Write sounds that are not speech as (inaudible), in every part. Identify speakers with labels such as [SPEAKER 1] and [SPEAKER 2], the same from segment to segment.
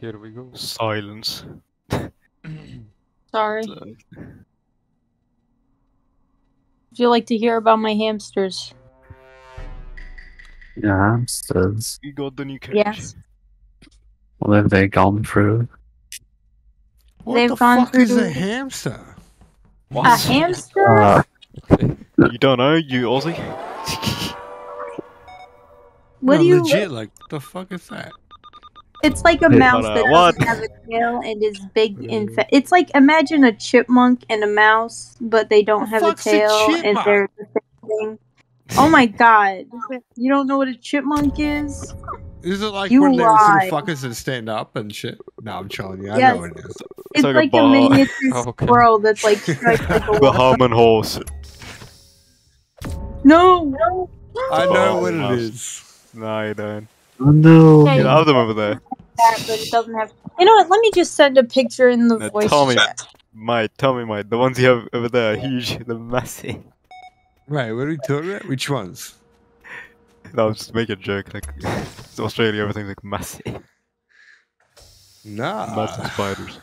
[SPEAKER 1] Here we go.
[SPEAKER 2] Silence.
[SPEAKER 3] Sorry. Would you like to hear about my hamsters?
[SPEAKER 4] Yeah, hamsters.
[SPEAKER 2] You got the new cage.
[SPEAKER 3] Yes.
[SPEAKER 4] What have they gone through?
[SPEAKER 5] What
[SPEAKER 3] They've
[SPEAKER 5] the
[SPEAKER 3] gone
[SPEAKER 5] fuck is a hamster? What?
[SPEAKER 3] A hamster?
[SPEAKER 4] Uh, (laughs)
[SPEAKER 2] You don't know, you Aussie?
[SPEAKER 3] what
[SPEAKER 5] no,
[SPEAKER 3] do you?
[SPEAKER 5] legit? Like, the fuck is that?
[SPEAKER 3] It's like a mouse that
[SPEAKER 2] what?
[SPEAKER 3] doesn't have a tail and is big (laughs) and fat. It's like imagine a chipmunk and a mouse, but they don't
[SPEAKER 5] The
[SPEAKER 3] have a
[SPEAKER 5] fuck's a
[SPEAKER 3] tail and
[SPEAKER 5] chipmunk?
[SPEAKER 3] they're the same thing. Oh my god! (laughs) You don't know what a chipmunk is?
[SPEAKER 5] Is it like
[SPEAKER 3] You
[SPEAKER 5] one of those
[SPEAKER 3] lie.
[SPEAKER 5] little fuckers that stand up and shit? No, I'm telling you, I
[SPEAKER 3] Yes.
[SPEAKER 5] know what it is.
[SPEAKER 3] It's,
[SPEAKER 2] like a
[SPEAKER 3] like, a,
[SPEAKER 2] bar.
[SPEAKER 3] miniature (laughs) oh,
[SPEAKER 1] Okay.
[SPEAKER 3] squirrel that's like striped like a wolf.
[SPEAKER 2] Bahamian horse. (gasps)
[SPEAKER 3] No, no.
[SPEAKER 5] I know
[SPEAKER 2] Oh,
[SPEAKER 5] what
[SPEAKER 2] mouse.
[SPEAKER 5] it is.
[SPEAKER 2] No, you don't.
[SPEAKER 4] oh no.
[SPEAKER 3] Okay.
[SPEAKER 2] You have them over there.
[SPEAKER 3] That, but it doesn't have. You know what? Let me just send a picture in the
[SPEAKER 2] Now,
[SPEAKER 3] voice
[SPEAKER 2] tell me.
[SPEAKER 3] chat.
[SPEAKER 2] Mate, tell me, mate. The ones you have over there are huge. They're massive.
[SPEAKER 5] Wait, what are we talking about? Which ones?
[SPEAKER 2] No, I was just making a joke. Like, it's (laughs) Australia, everything's like massive.
[SPEAKER 5] Nah.
[SPEAKER 2] Massive spiders.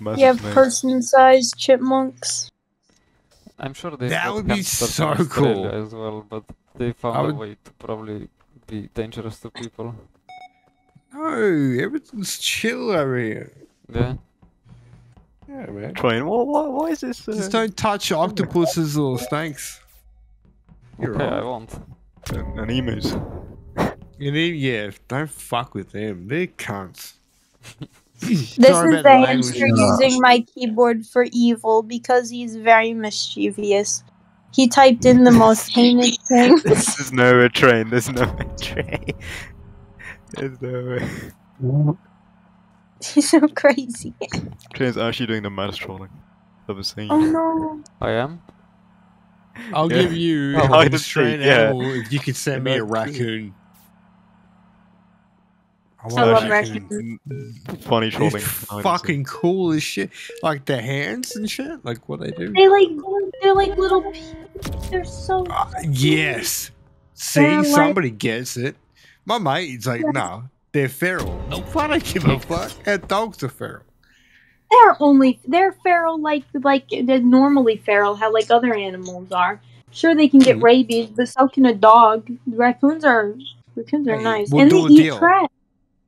[SPEAKER 2] Massive
[SPEAKER 3] You have person-sized chipmunks.
[SPEAKER 1] I'm sure they
[SPEAKER 5] That would be so cool.
[SPEAKER 1] as well, but they found
[SPEAKER 5] I
[SPEAKER 1] a
[SPEAKER 5] would-
[SPEAKER 1] way to probably be dangerous to people.
[SPEAKER 5] No, everything's chill over here.
[SPEAKER 1] Yeah.
[SPEAKER 5] Yeah, man.
[SPEAKER 2] Train. What, what, why is this? Uh,
[SPEAKER 5] Just don't touch octopuses or snakes. You're
[SPEAKER 1] okay, I
[SPEAKER 5] right.
[SPEAKER 1] won't.
[SPEAKER 2] and, and emus.
[SPEAKER 5] You need, yeah, don't fuck with them. They're cunts. (laughs)
[SPEAKER 3] This
[SPEAKER 5] Sorry
[SPEAKER 3] is
[SPEAKER 5] about
[SPEAKER 3] the
[SPEAKER 5] the
[SPEAKER 3] hamster using my keyboard for evil because he's very mischievous. He typed in the (laughs) most heinous thing.
[SPEAKER 2] There's no way train. There's no train. There's no way. (laughs)
[SPEAKER 4] What?
[SPEAKER 3] He's so crazy.
[SPEAKER 2] Train's actually doing the mass trolling. I was saying.
[SPEAKER 3] Oh no.
[SPEAKER 1] I am?
[SPEAKER 5] I'll
[SPEAKER 2] Yeah.
[SPEAKER 5] give you
[SPEAKER 2] Oh,
[SPEAKER 5] a
[SPEAKER 2] hide and
[SPEAKER 5] restrained
[SPEAKER 2] seek, yeah.
[SPEAKER 5] animal if you can send me a raccoon. I
[SPEAKER 3] I love raccoons.
[SPEAKER 2] Funny trolling.
[SPEAKER 5] It's
[SPEAKER 2] hide and seek.
[SPEAKER 5] fucking cool as shit. Like the hands and shit. Like what they do.
[SPEAKER 3] They like they're like little. pe- They're so.
[SPEAKER 5] Uh, yes. See,
[SPEAKER 3] They're like-
[SPEAKER 5] somebody gets it. My mate is like, no, they're feral. No, (laughs) I don't give a fuck. Our dogs are feral.
[SPEAKER 3] They're only they're feral like like they're normally feral how like other animals are. Sure, they can get
[SPEAKER 5] Mhm.
[SPEAKER 3] rabies, but so can a dog. Raccoons are raccoons are
[SPEAKER 5] Hey,
[SPEAKER 3] nice,
[SPEAKER 5] we'll
[SPEAKER 3] and
[SPEAKER 5] do
[SPEAKER 3] they
[SPEAKER 5] a
[SPEAKER 3] eat
[SPEAKER 5] deal.
[SPEAKER 3] trash.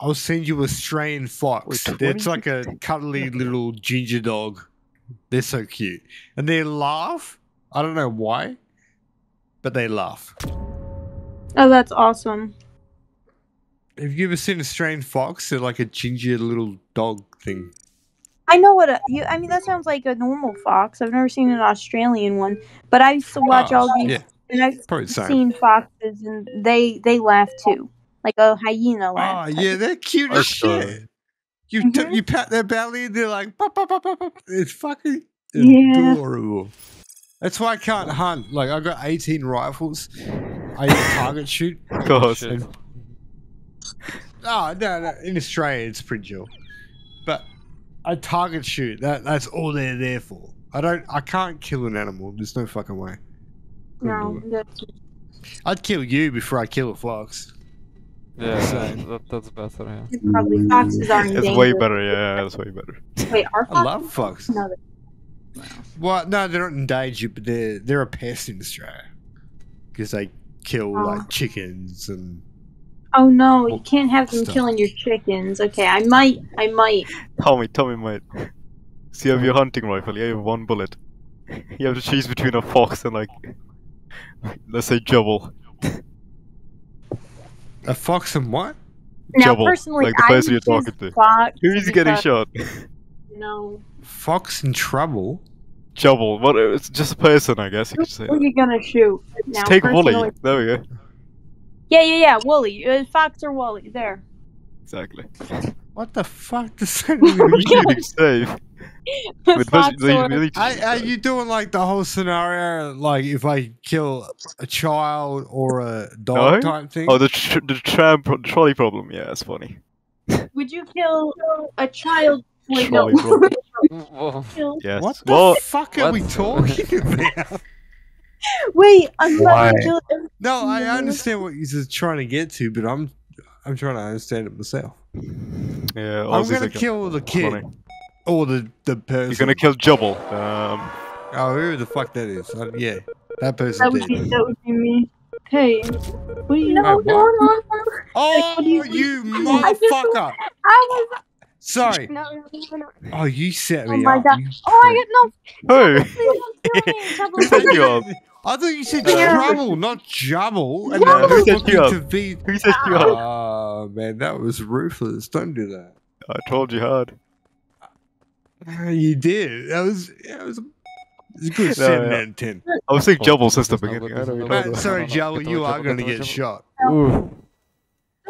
[SPEAKER 5] I'll send you a strain fox.
[SPEAKER 2] Wait,
[SPEAKER 5] It's like a cuddly little ginger dog. They're so cute. And they laugh. I don't know why, but they laugh.
[SPEAKER 3] Oh, that's awesome.
[SPEAKER 5] Have you ever seen a strain fox? They're like a ginger little dog thing.
[SPEAKER 3] I know what a you. I mean, that sounds like a normal fox. I've never seen an Australian one, but I used to watch
[SPEAKER 5] Ah,
[SPEAKER 3] all these,
[SPEAKER 5] yeah.
[SPEAKER 3] and I've
[SPEAKER 5] Probably the same.
[SPEAKER 3] seen foxes, and they they laugh too, like a hyena
[SPEAKER 5] Oh,
[SPEAKER 3] laugh.
[SPEAKER 5] yeah, they're cute as shit.
[SPEAKER 2] good.
[SPEAKER 5] You t-
[SPEAKER 3] Mhm.
[SPEAKER 5] you pat their belly and they're like, pop, pop, pop, pop, pop. it's fucking
[SPEAKER 3] Yeah.
[SPEAKER 5] adorable. That's why I can't hunt. Like, I got 18 rifles. I target shoot.
[SPEAKER 2] Of course.
[SPEAKER 1] Shit.
[SPEAKER 5] Oh, no, no. In Australia, it's pretty chill. But I target shoot. That That's all they're there for. I don't. I can't kill an animal. There's no fucking way.
[SPEAKER 3] No, that's,
[SPEAKER 5] I'd kill you before I kill a fox.
[SPEAKER 1] Yeah,
[SPEAKER 5] Same.
[SPEAKER 1] that, that's better, yeah.
[SPEAKER 3] it's probably foxes mm. are
[SPEAKER 2] It's way better. Yeah, that's way better.
[SPEAKER 3] Wait, are
[SPEAKER 5] I love
[SPEAKER 3] foxes?
[SPEAKER 5] fox.
[SPEAKER 3] No, they're-
[SPEAKER 5] Well, no, they're not endangered, but they're they're a pest in Australia because they kill
[SPEAKER 3] Oh.
[SPEAKER 5] like chickens and.
[SPEAKER 3] Oh no, you can't have them
[SPEAKER 5] Stuff.
[SPEAKER 3] killing your chickens. Okay, I might, I might.
[SPEAKER 2] Tell me, tell me, mate. So you have your hunting rifle. You have one bullet. (laughs) You have to choose between a fox and like, let's say jubble.
[SPEAKER 5] A fox and what?
[SPEAKER 3] Now,
[SPEAKER 2] Jubble,
[SPEAKER 3] personally,
[SPEAKER 2] like the
[SPEAKER 3] I
[SPEAKER 2] person
[SPEAKER 3] would
[SPEAKER 2] you're
[SPEAKER 3] choose
[SPEAKER 2] talking to.
[SPEAKER 3] Fox
[SPEAKER 2] Who's getting shot?
[SPEAKER 3] No.
[SPEAKER 5] Fox in trouble?
[SPEAKER 2] Jubble. What? It's just a person, I guess you could say.
[SPEAKER 3] Who are you gonna shoot? Now,
[SPEAKER 2] take Wooly.
[SPEAKER 3] personally-
[SPEAKER 2] There we go.
[SPEAKER 3] Yeah, yeah, yeah. Wooly, uh, Fox or Wooly? There.
[SPEAKER 2] Exactly.
[SPEAKER 5] What the fuck does that (laughs) even mean?
[SPEAKER 2] Keeping safe. (laughs) With
[SPEAKER 3] Fox
[SPEAKER 2] those- they
[SPEAKER 3] or
[SPEAKER 2] really
[SPEAKER 5] I, are you doing like the whole scenario, like if I kill a child or a dog
[SPEAKER 2] No?
[SPEAKER 5] type thing?
[SPEAKER 2] Oh, the tr- the tram pro- the trolley problem. Yeah, it's funny. (laughs)
[SPEAKER 3] would you kill a child? Wait, no.
[SPEAKER 2] Trolley problem. Yes.
[SPEAKER 5] what the
[SPEAKER 2] well,
[SPEAKER 5] fuck are we talking about? (laughs)
[SPEAKER 3] Wait, I'm
[SPEAKER 4] Why?
[SPEAKER 3] about to kill.
[SPEAKER 5] No, I understand what you're trying to get to, but I'm I'm trying to understand it myself.
[SPEAKER 2] Yeah,
[SPEAKER 5] I'm gonna kill the kid
[SPEAKER 2] funny.
[SPEAKER 5] or the the person.
[SPEAKER 2] You're gonna kill Jubble. Um,
[SPEAKER 5] Oh, who the fuck that is? Uh, yeah, that person
[SPEAKER 3] That would be that would be me. Hey, what are you?
[SPEAKER 5] No,
[SPEAKER 3] No, no, no, no.
[SPEAKER 5] Oh,
[SPEAKER 3] what you-
[SPEAKER 5] you (laughs) motherfucker! (laughs)
[SPEAKER 3] I was.
[SPEAKER 5] Sorry.
[SPEAKER 3] No, no, no, no.
[SPEAKER 5] Oh, you set
[SPEAKER 3] Oh
[SPEAKER 5] me
[SPEAKER 3] my
[SPEAKER 5] up.
[SPEAKER 3] God.
[SPEAKER 5] you
[SPEAKER 3] Oh,
[SPEAKER 5] prick.
[SPEAKER 3] I get no.
[SPEAKER 2] who?
[SPEAKER 3] Please don't kill me. Double
[SPEAKER 2] Who set you up?
[SPEAKER 5] I thought you said
[SPEAKER 3] Yeah.
[SPEAKER 5] trouble, not jubble. And
[SPEAKER 3] Yeah.
[SPEAKER 5] I was
[SPEAKER 2] Who set you
[SPEAKER 5] looking
[SPEAKER 2] up?
[SPEAKER 5] to be.
[SPEAKER 2] Who set you up?
[SPEAKER 5] Oh man, that was ruthless. Don't do that.
[SPEAKER 2] I told you hard.
[SPEAKER 5] Ah, You did. That was. That was. Was a good
[SPEAKER 2] No,
[SPEAKER 5] seven
[SPEAKER 2] yeah.
[SPEAKER 5] out of ten.
[SPEAKER 2] I was saying
[SPEAKER 1] Oh,
[SPEAKER 2] Jubble
[SPEAKER 1] this
[SPEAKER 2] since the beginning.
[SPEAKER 1] good,
[SPEAKER 2] I
[SPEAKER 1] this
[SPEAKER 2] don't
[SPEAKER 1] is
[SPEAKER 2] know.
[SPEAKER 1] not
[SPEAKER 5] Man, sorry,
[SPEAKER 1] no, no,
[SPEAKER 5] Jubble, you are going to
[SPEAKER 1] get away,
[SPEAKER 5] get
[SPEAKER 1] Jubble.
[SPEAKER 5] shot.
[SPEAKER 1] Ooh.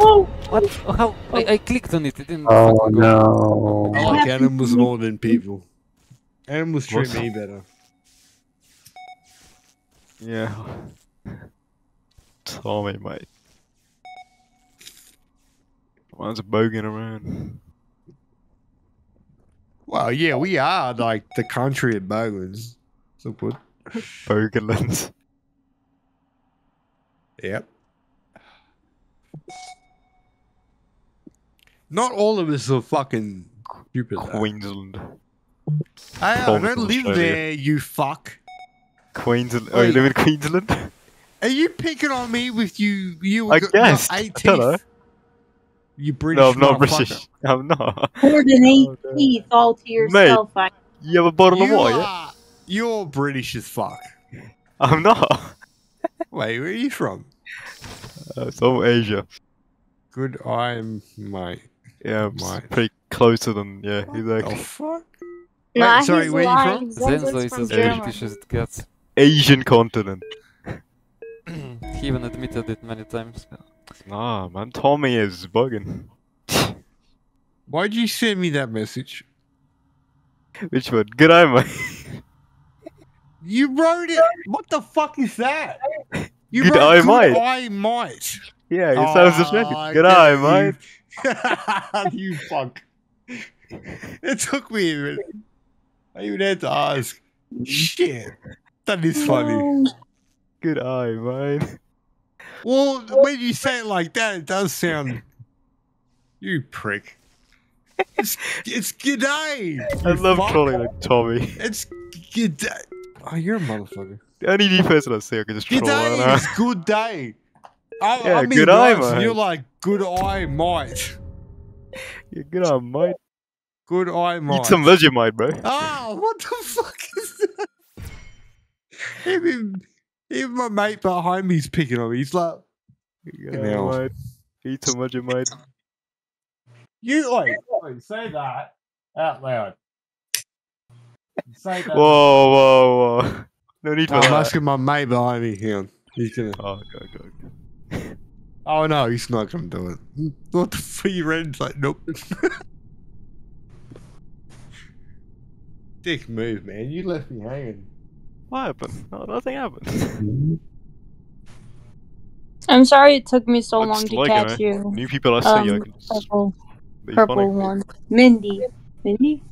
[SPEAKER 3] No.
[SPEAKER 1] What? Oh, How? I, I clicked on it. It didn't.
[SPEAKER 4] Oh no.
[SPEAKER 5] I like animals more than people. Animals treat me better.
[SPEAKER 2] Yeah. Tommy, mate. Man's bogging around.
[SPEAKER 5] Well, yeah, we are like the country of bogans. So good.
[SPEAKER 2] Bogerlands.
[SPEAKER 5] Yep. Not all of us are fucking stupid.
[SPEAKER 2] Queensland.
[SPEAKER 5] I don't live there, you fuck.
[SPEAKER 2] Queensland. Oh, you
[SPEAKER 5] Wait.
[SPEAKER 2] live in Queensland?
[SPEAKER 5] Are you picking on me with you? You
[SPEAKER 2] I
[SPEAKER 5] got-
[SPEAKER 2] guessed.
[SPEAKER 5] got
[SPEAKER 2] I
[SPEAKER 5] eight
[SPEAKER 2] don't know.
[SPEAKER 5] You British
[SPEAKER 2] no, I'm not. British. (laughs) I'm not.
[SPEAKER 3] More than eight
[SPEAKER 2] Oh,
[SPEAKER 3] teeth all to yourself. I
[SPEAKER 2] You have a bottle of
[SPEAKER 5] You
[SPEAKER 2] water, yeah?
[SPEAKER 5] you're British as fuck.
[SPEAKER 2] I'm not. (laughs)
[SPEAKER 5] Wait, where are you from?
[SPEAKER 2] Uh, so I'm Asia.
[SPEAKER 5] Good eye, mate.
[SPEAKER 2] Yeah, I'm s-
[SPEAKER 5] Right.
[SPEAKER 2] pretty closer than, yeah,
[SPEAKER 5] Oh
[SPEAKER 2] exactly.
[SPEAKER 5] fuck?
[SPEAKER 3] Nah,
[SPEAKER 5] sorry,
[SPEAKER 3] he's
[SPEAKER 5] where you from?
[SPEAKER 3] Zenzo's
[SPEAKER 1] Zenzo is as British as it gets.
[SPEAKER 2] Asian continent. (clears throat)
[SPEAKER 1] he even admitted it many times.
[SPEAKER 2] Nah, man, Tommy is bugging.
[SPEAKER 5] Why'd you send me that message?
[SPEAKER 2] Which one? Good eye, mate.
[SPEAKER 5] You wrote it. What the fuck is that? You
[SPEAKER 2] Good
[SPEAKER 5] wrote
[SPEAKER 2] eye
[SPEAKER 5] good
[SPEAKER 2] might.
[SPEAKER 5] eye might.
[SPEAKER 2] yeah, it sounds the
[SPEAKER 5] Oh,
[SPEAKER 2] same.
[SPEAKER 5] I
[SPEAKER 2] Good
[SPEAKER 5] get
[SPEAKER 2] eye,
[SPEAKER 5] it,
[SPEAKER 2] mate.
[SPEAKER 5] You, (laughs) you fuck. It took me a minute. I even had to ask. Shit. That is funny.
[SPEAKER 3] No. (laughs)
[SPEAKER 2] Good eye, mate.
[SPEAKER 5] Well, when you say it like that, it does sound. You prick. It's it's g'day.
[SPEAKER 2] I love
[SPEAKER 5] fuck.
[SPEAKER 2] trolling like Tommy.
[SPEAKER 5] It's g'day. Oh, you're a motherfucker.
[SPEAKER 2] The only new person I see I can just troll right now.
[SPEAKER 5] G'day is good day. I, (laughs)
[SPEAKER 2] Yeah,
[SPEAKER 5] I'm
[SPEAKER 2] good eye, mate.
[SPEAKER 5] You're like good eye mate.
[SPEAKER 2] Yeah, good eye, mate.
[SPEAKER 5] Good eye mate.
[SPEAKER 2] Eat some Vegemite, bro.
[SPEAKER 5] Oh, what the (laughs) fuck is that? Even, even my mate behind me me's picking on me. He's like,
[SPEAKER 2] Good
[SPEAKER 5] Fucking
[SPEAKER 2] eye,
[SPEAKER 5] hell.
[SPEAKER 2] mate. Eat some Vegemite.
[SPEAKER 5] "You wait, wait, say that out loud." Say that.
[SPEAKER 2] Whoa, whoa, whoa. No need for
[SPEAKER 5] I'm
[SPEAKER 2] that.
[SPEAKER 5] asking my mate behind me. Hang on. He's gonna.
[SPEAKER 2] Oh, okay, okay, okay.
[SPEAKER 5] Oh no, he's not gonna do it. What the fuck? You ran like nope. (laughs) Dick move, man. You left me hanging.
[SPEAKER 2] What happened? No, nothing happened. (laughs)
[SPEAKER 3] I'm sorry it took me so
[SPEAKER 2] Looks
[SPEAKER 3] long to
[SPEAKER 2] like
[SPEAKER 3] catch
[SPEAKER 2] it,
[SPEAKER 3] you.
[SPEAKER 2] New people I see, I
[SPEAKER 3] Um,
[SPEAKER 2] can just
[SPEAKER 3] purple, purple
[SPEAKER 2] funny.
[SPEAKER 3] one. Mindy. Mindy?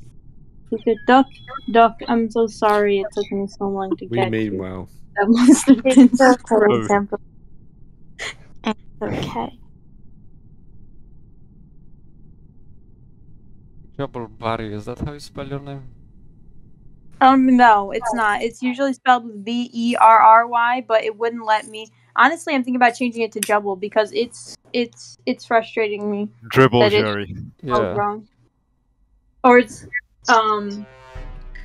[SPEAKER 3] Is it Duck? Duck, I'm so sorry it took me so long to get you.
[SPEAKER 5] We
[SPEAKER 3] catch
[SPEAKER 5] mean
[SPEAKER 3] you.
[SPEAKER 5] well.
[SPEAKER 3] That must have been
[SPEAKER 6] It's
[SPEAKER 3] so
[SPEAKER 6] okay,
[SPEAKER 2] Oh.
[SPEAKER 6] Temple. It's okay.
[SPEAKER 1] Jubble Barry, is that how you spell your name?
[SPEAKER 3] Um, no, it's not. It's usually spelled with V E R R Y, but it wouldn't let me. Honestly, I'm thinking about changing it to Jubble because it's it's it's frustrating me.
[SPEAKER 2] Dribble
[SPEAKER 3] That it-
[SPEAKER 2] Jerry.
[SPEAKER 1] Yeah.
[SPEAKER 3] wrong. Or it's um.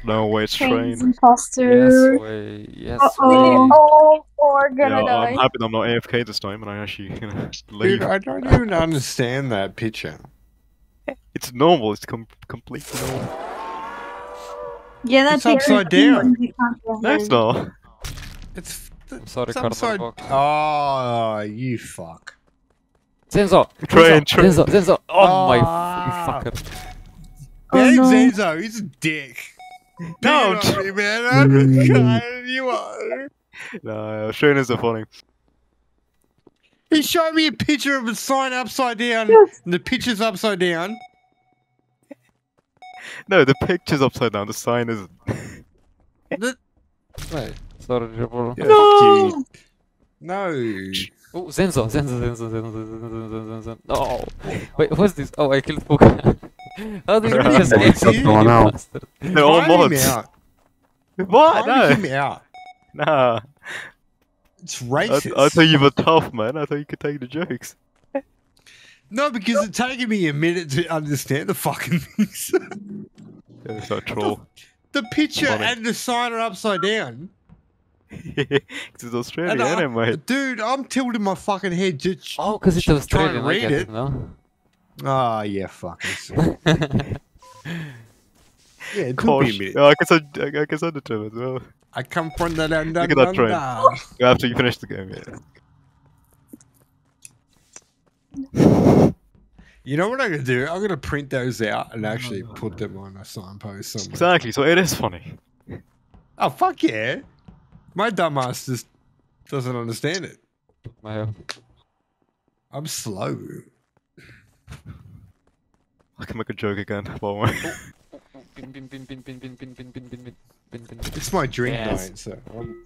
[SPEAKER 2] No way, it's
[SPEAKER 6] Trains
[SPEAKER 2] train.
[SPEAKER 6] imposter.
[SPEAKER 1] Yes way. Yes
[SPEAKER 3] Uh-oh.
[SPEAKER 1] way.
[SPEAKER 6] Oh, we're gonna
[SPEAKER 2] I'm
[SPEAKER 6] die.
[SPEAKER 2] happy I'm not AFK this time and I actually, you (laughs) know,
[SPEAKER 5] Dude. I don't even understand that picture.
[SPEAKER 2] It's normal, it's com- completely normal.
[SPEAKER 3] Yeah, that's
[SPEAKER 5] It's upside down.
[SPEAKER 3] easy to comprehend.
[SPEAKER 2] No, it's not.
[SPEAKER 5] It's
[SPEAKER 1] I'm sorry,
[SPEAKER 5] some
[SPEAKER 1] cardboard
[SPEAKER 5] Oh, you fuck.
[SPEAKER 1] Zenzo!
[SPEAKER 2] Train,
[SPEAKER 1] Zenzo!
[SPEAKER 2] train.
[SPEAKER 1] Zenzo! Zenzo! Oh, my
[SPEAKER 5] Ah.
[SPEAKER 1] fucking fucker.
[SPEAKER 3] Oh,
[SPEAKER 5] That
[SPEAKER 3] no.
[SPEAKER 5] Zenzo, he's a dick.
[SPEAKER 2] No,
[SPEAKER 5] Picking on me, man. I'm God, (laughs) you are.
[SPEAKER 2] No, trainers are funny.
[SPEAKER 5] He showed me a picture of a sign upside down,
[SPEAKER 3] Yes.
[SPEAKER 5] and the picture's upside down. (laughs)
[SPEAKER 2] No, the picture's upside down, the sign isn't.
[SPEAKER 5] The... Wait.
[SPEAKER 1] Sorry, Jubble.
[SPEAKER 2] Yeah.
[SPEAKER 5] Fuck you. No.
[SPEAKER 1] Oh, Zenzo, Zenzo, Zenzo, Zenzo, Zenzo, Zenzo, Zenzo. No. Oh. Wait, what's this? Oh, I killed Puka. (laughs) How did you
[SPEAKER 2] Right.
[SPEAKER 1] just
[SPEAKER 5] What's
[SPEAKER 1] get
[SPEAKER 4] going on?
[SPEAKER 1] bastard?
[SPEAKER 2] They're all
[SPEAKER 5] Find him
[SPEAKER 2] mods.
[SPEAKER 5] out. (laughs)
[SPEAKER 2] What?
[SPEAKER 5] Find
[SPEAKER 2] No.
[SPEAKER 5] him out.
[SPEAKER 2] Nah.
[SPEAKER 5] It's
[SPEAKER 2] I,
[SPEAKER 5] racist.
[SPEAKER 2] I thought you were tough, man. I thought you could take the jokes.
[SPEAKER 5] No, because it's taken me a minute to understand the fucking things.
[SPEAKER 2] Yeah, it's not troll.
[SPEAKER 5] the picture and the sign are upside down. (laughs)
[SPEAKER 2] Because it's Australian,
[SPEAKER 5] And I-
[SPEAKER 2] ain't it, mate?
[SPEAKER 5] Dude, I'm tilting my fucking head just.
[SPEAKER 1] Oh, because it's
[SPEAKER 5] Try and
[SPEAKER 1] Australian, I
[SPEAKER 5] read it.
[SPEAKER 1] it, no?
[SPEAKER 5] Ah, yeah, fuck it. (laughs) Yeah, it took me a
[SPEAKER 2] Gosh.
[SPEAKER 5] minute.
[SPEAKER 2] Yeah, I can send, I can send it to him as well.
[SPEAKER 5] I come from the dun, dun,
[SPEAKER 2] Look at that
[SPEAKER 5] dun,
[SPEAKER 2] train. After you finish the game, yeah. (laughs)
[SPEAKER 5] You know what I'm gonna do? I'm gonna print those out and actually put them on a signpost somewhere.
[SPEAKER 2] Exactly, so it is funny.
[SPEAKER 5] Oh fuck yeah! My dumbass just doesn't understand it.
[SPEAKER 1] My, uh,
[SPEAKER 5] I'm slow.
[SPEAKER 2] I can make a joke again. One more.
[SPEAKER 1] bin, bin, bin, bin, bin, bin, bin, bin, bin, bin, bin, bin, bin.
[SPEAKER 5] It's my drink
[SPEAKER 1] Yes.
[SPEAKER 5] night, so I'm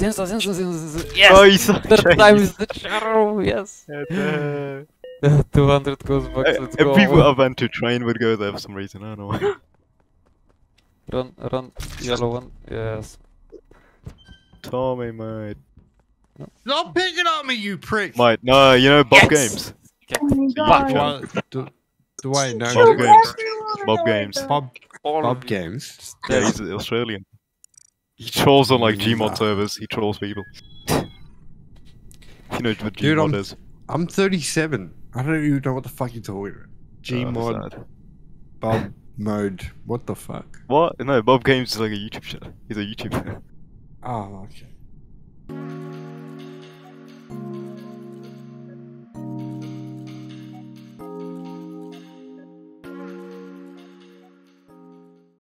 [SPEAKER 1] Zenzo, Zenzo, Zenzo, Zenzo. Yes!
[SPEAKER 2] Oh, he's so
[SPEAKER 1] Third time is the shadow, yes! (laughs)
[SPEAKER 2] Uh, (laughs)
[SPEAKER 1] 200 ghost bucks,
[SPEAKER 2] uh,
[SPEAKER 1] let's
[SPEAKER 2] uh,
[SPEAKER 1] go.
[SPEAKER 2] people I went to train would go there for some reason. I don't know why. (laughs)
[SPEAKER 1] Run, run, yellow one, yes.
[SPEAKER 2] Tommy, mate.
[SPEAKER 5] Stop picking on me, you prick!
[SPEAKER 2] Mate, no, you know Bob
[SPEAKER 1] Yes!
[SPEAKER 2] Games.
[SPEAKER 6] Oh my
[SPEAKER 2] Fuck.
[SPEAKER 6] god.
[SPEAKER 5] Well, do, do I
[SPEAKER 2] Bob Games. Bob Games.
[SPEAKER 5] Bob Bob. Games?
[SPEAKER 2] Yeah, he's Australian. He trolls on like. Gmod servers. He trolls people. you know what
[SPEAKER 5] Dude,
[SPEAKER 2] Gmod
[SPEAKER 5] I'm-
[SPEAKER 2] is.
[SPEAKER 5] I'm 37. I don't even know what the fuck you're talking about.
[SPEAKER 2] Oh,
[SPEAKER 5] Gmod,
[SPEAKER 2] sad.
[SPEAKER 5] Bob mode. What the fuck?
[SPEAKER 2] What? No, Bob Games is like a YouTube channel. He's a YouTuber.
[SPEAKER 5] Oh, okay.